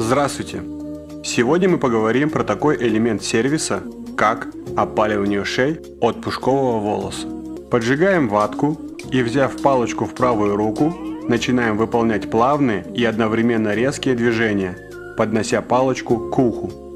Здравствуйте! Сегодня мы поговорим про такой элемент сервиса, как опаливание ушей от пушкового волоса. Поджигаем ватку и, взяв палочку в правую руку, начинаем выполнять плавные и одновременно резкие движения, поднося палочку к уху.